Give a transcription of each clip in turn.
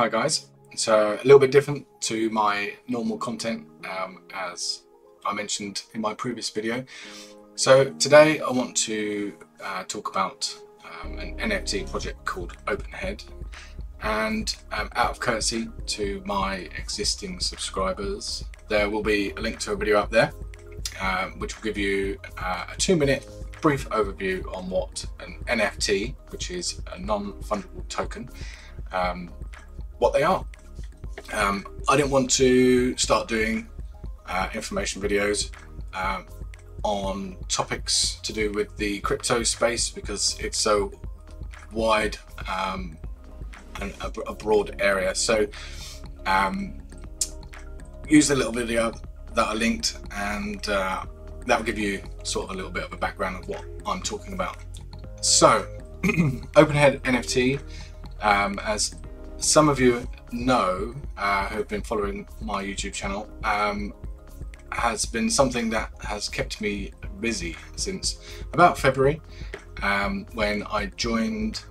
Hi guys, so a little bit different to my normal content um, as I mentioned in my previous video. So today I want to uh, talk about um, an NFT project called Openhead and um, out of courtesy to my existing subscribers there will be a link to a video up there um, which will give you uh, a two minute brief overview on what an NFT, which is a non-fungible token, um, what they are. Um, I didn't want to start doing uh, information videos um, on topics to do with the crypto space because it's so wide um, and a, a, broad area. So um, use the little video that I linked and uh, that will give you sort of a little bit of a background of what I'm talking about. So, Openhead NFT, um, as some of you know uh, who have been following my YouTube channel, um, has been something that has kept me busy since about February um, when I joined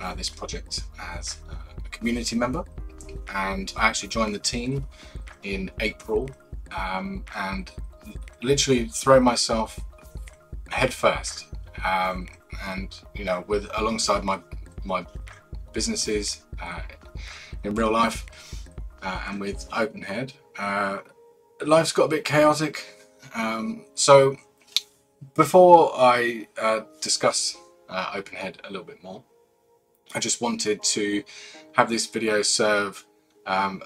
uh, this project as a community member. And I actually joined the team in April um, and literally throw myself headfirst um, and you know with alongside my my businesses uh, in real life uh, and with Openhead uh, life's got a bit chaotic um, so before I uh, discuss uh, Openhead a little bit more I just wanted to have this video serve um,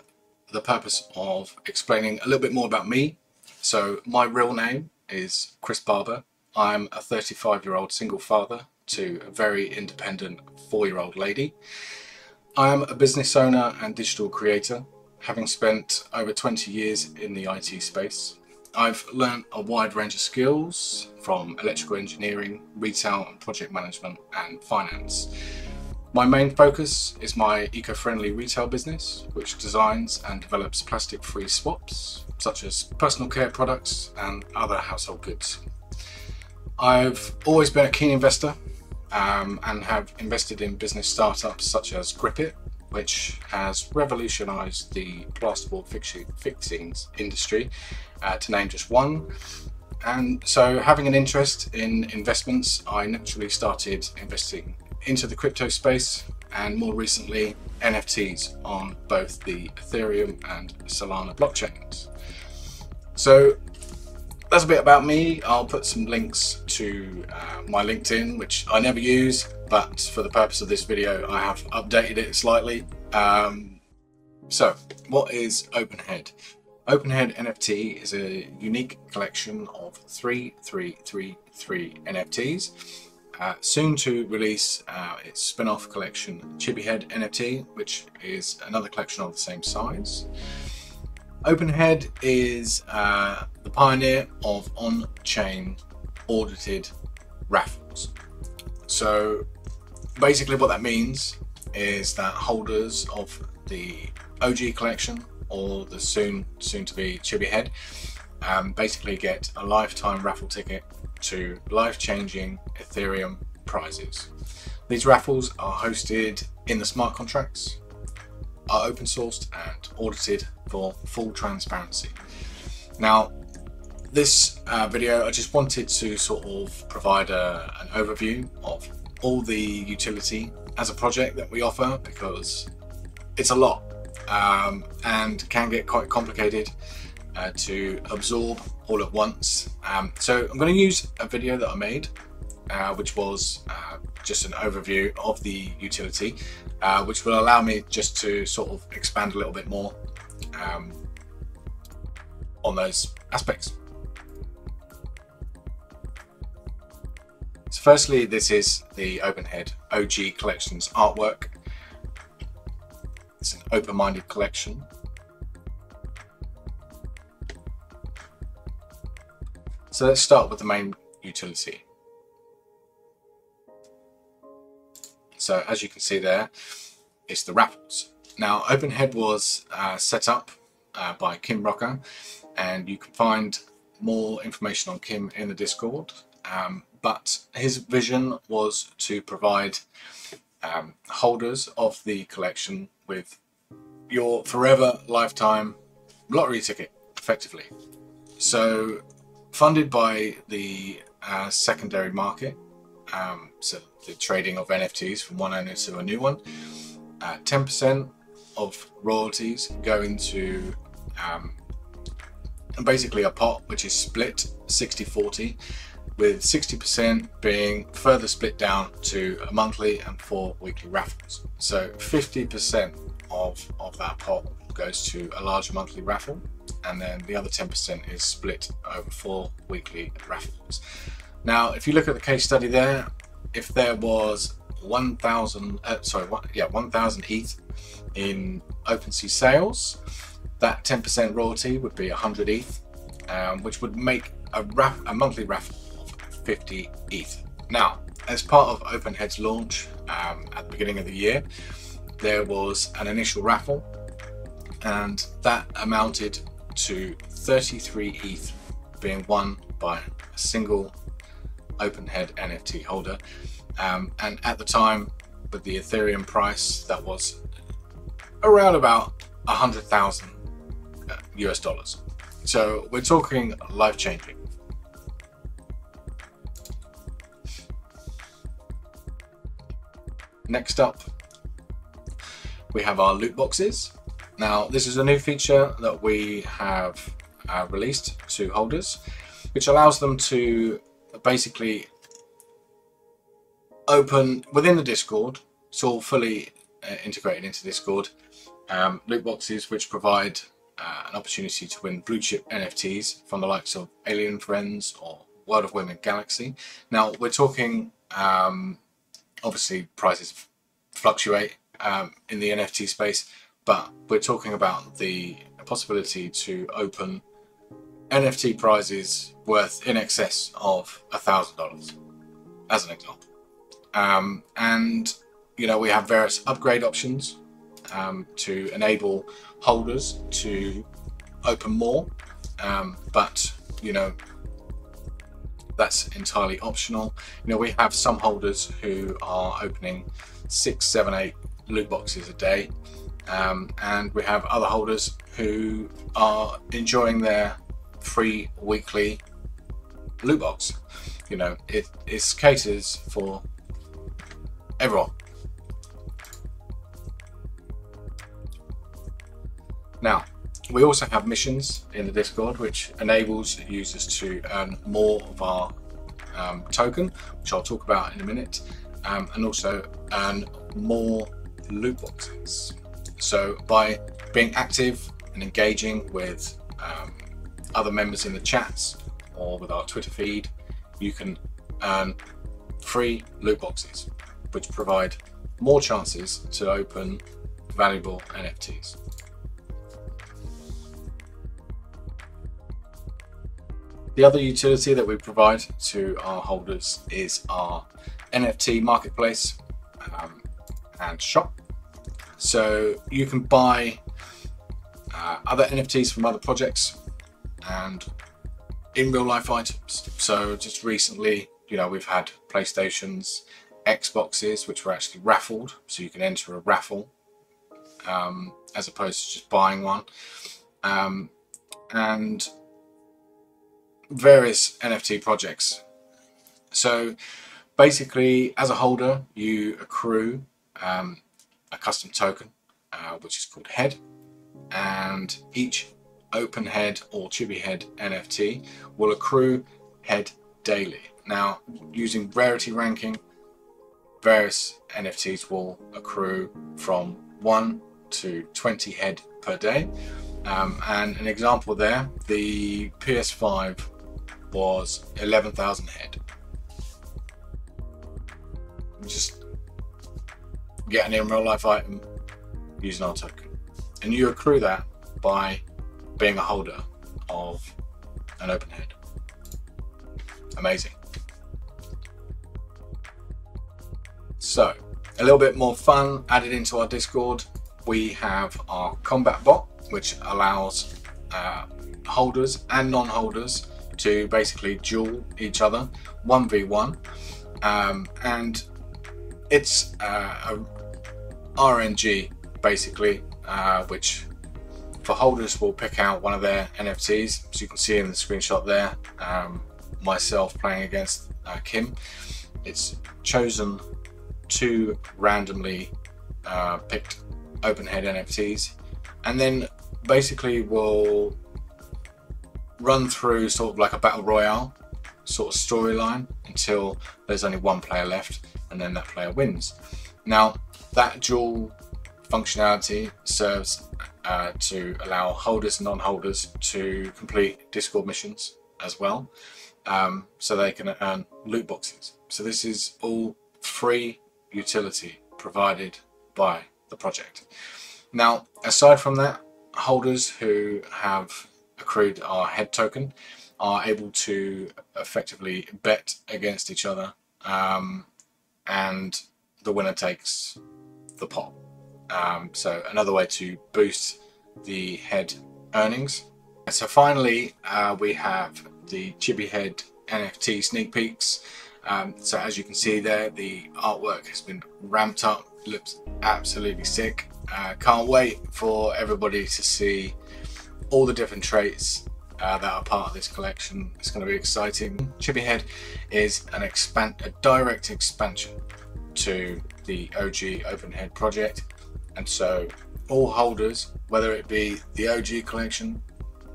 the purpose of explaining a little bit more about me so my real name is Chris Barber. I'm a 35 year old single father to a very independent four year old lady. I am a business owner and digital creator, having spent over 20 years in the IT space. I've learned a wide range of skills from electrical engineering, retail and project management and finance. My main focus is my eco-friendly retail business, which designs and develops plastic-free swaps, such as personal care products and other household goods. I've always been a keen investor um, and have invested in business startups such as Gripit, which has revolutionized the plasterboard fixings industry, uh, to name just one. And so having an interest in investments, I naturally started investing into the crypto space and more recently NFTs on both the Ethereum and Solana blockchains. So that's a bit about me. I'll put some links to uh, my LinkedIn, which I never use, but for the purpose of this video, I have updated it slightly. Um, so what is Openhead? Openhead NFT is a unique collection of 3333 NFTs uh, soon to release uh, its spin-off collection Chibihead NFT, which is another collection of the same size. Openhead is uh, the pioneer of on-chain audited raffles. So basically what that means is that holders of the OG collection or the soon soon to be Chibihead um, basically get a lifetime raffle ticket to life-changing Ethereum prizes. These raffles are hosted in the smart contracts, are open sourced and audited for full transparency. Now, this uh, video, I just wanted to sort of provide a, an overview of all the utility as a project that we offer because it's a lot um, and can get quite complicated uh, to absorb all at once. Um, so I'm going to use a video that I made, uh, which was uh, just an overview of the utility, uh, which will allow me just to sort of expand a little bit more um, on those aspects. So firstly, this is the Openhead OG Collections artwork. It's an open-minded collection So let's start with the main utility. So as you can see there, it's the raffles. Now Openhead was uh, set up uh, by Kim Rocker and you can find more information on Kim in the Discord. Um, but his vision was to provide um, holders of the collection with your forever lifetime lottery ticket, effectively. So, funded by the uh, secondary market, um, so the trading of NFTs from one owner to a new one, uh, 10% of royalties go into um, basically a pot which is split 60 40 with 60% being further split down to a monthly and four weekly raffles. So 50% of, of that pot goes to a larger monthly raffle, and then the other 10% is split over four weekly raffles. Now, if you look at the case study there, if there was 1,000, uh, sorry, one, yeah, 1,000 ETH in OpenSea sales, that 10% royalty would be 100 ETH, um, which would make a, raff- a monthly raffle 50 ETH. Now, as part of OpenHead's launch um, at the beginning of the year, there was an initial raffle, and that amounted to 33 ETH being won by a single OpenHead NFT holder. Um, and at the time, with the Ethereum price, that was around about 100,000 US dollars. So we're talking life changing. Next up, we have our loot boxes. Now, this is a new feature that we have uh, released to holders, which allows them to basically open within the Discord. It's all fully uh, integrated into Discord. Um, loot boxes which provide uh, an opportunity to win blue chip NFTs from the likes of Alien Friends or World of Women Galaxy. Now, we're talking um, obviously prices fluctuate um, in the NFT space, but we're talking about the possibility to open NFT prizes worth in excess of a thousand dollars, as an example. Um, and you know we have various upgrade options um, to enable holders to open more, um, but you know that's entirely optional. You know, we have some holders who are opening six, seven, eight loot boxes a day, um, and we have other holders who are enjoying their free weekly loot box. You know, it, caters for everyone. Now, we also have missions in the Discord, which enables users to earn more of our um, token, which I'll talk about in a minute, um, and also earn more loot boxes. So by being active and engaging with um, other members in the chats or with our Twitter feed, you can earn free loot boxes, which provide more chances to open valuable NFTs. The other utility that we provide to our holders is our NFT marketplace um, and shop. So you can buy uh, other NFTs from other projects and in real life items. So just recently, you know, we've had PlayStations, Xboxes, which were actually raffled. So you can enter a raffle um, as opposed to just buying one. Um, and various NFT projects. So basically, as a holder, you accrue um, a custom token, uh, which is called head, and each open head or chibi head NFT will accrue head daily. Now, using rarity ranking, various NFTs will accrue from 1 to 20 head per day. Um, and an example there, the PS5 was 11,000 head. Just get an real life item using our token. And you accrue that by being a holder of an open head. Amazing. So, a little bit more fun added into our Discord. We have our combat bot, which allows uh, holders and non-holders to basically duel each other 1v1 um, and it's uh, a RNG basically uh, which for holders will pick out one of their NFTs. As you can see in the screenshot there, um, myself playing against uh, Kim. It's chosen two randomly uh, picked open-head NFTs, and then basically we'll run through sort of like a battle royale sort of storyline until there's only one player left, and then that player wins. Now that dual functionality serves uh, to allow holders and non-holders to complete Discord missions as well, um, so they can earn loot boxes. So this is all free utility provided by the project. Now, aside from that, holders who have accrued our head token are able to effectively bet against each other um, and the winner takes the pot. Um, so another way to boost the head earnings. So finally, uh, we have the Chibi Head NFT sneak peeks. Um, so as you can see there, the artwork has been ramped up, looks absolutely sick. Uh, can't wait for everybody to see all the different traits uh, that are part of this collection. It's going to be exciting. Chibi Head is an expand, a direct expansion to the OG Open Head project, and so all holders, whether it be the OG collection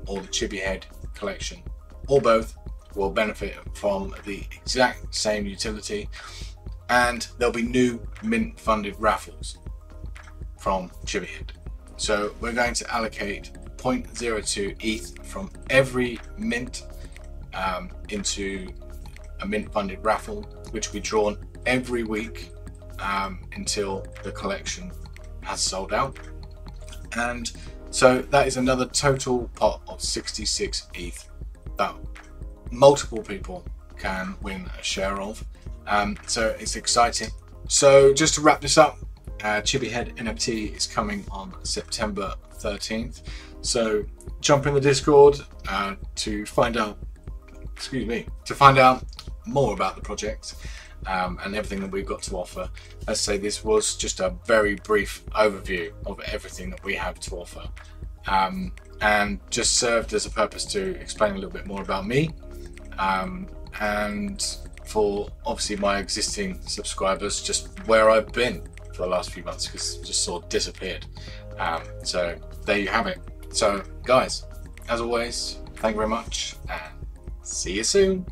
or the Chibi Head collection, or both, will benefit from the exact same utility and there'll be new mint funded raffles from Chibihead. So we're going to allocate 0.02 ETH from every mint um, into a mint funded raffle which will be drawn every week um, until the collection has sold out and so that is another total pot of 66 ETH that multiple people can win a share of. Um, so it's exciting. So just to wrap this up, uh, Chibi Head NFT is coming on September 13th. So jump in the Discord uh, to find out, excuse me, to find out more about the project um, and everything that we've got to offer. Let's say this was just a very brief overview of everything that we have to offer. Um, and just served as a purpose to explain a little bit more about me um, and for obviously my existing subscribers, just where I've been for the last few months because just sort of disappeared. Um, so there you have it. So guys, as always, thank you very much and see you soon.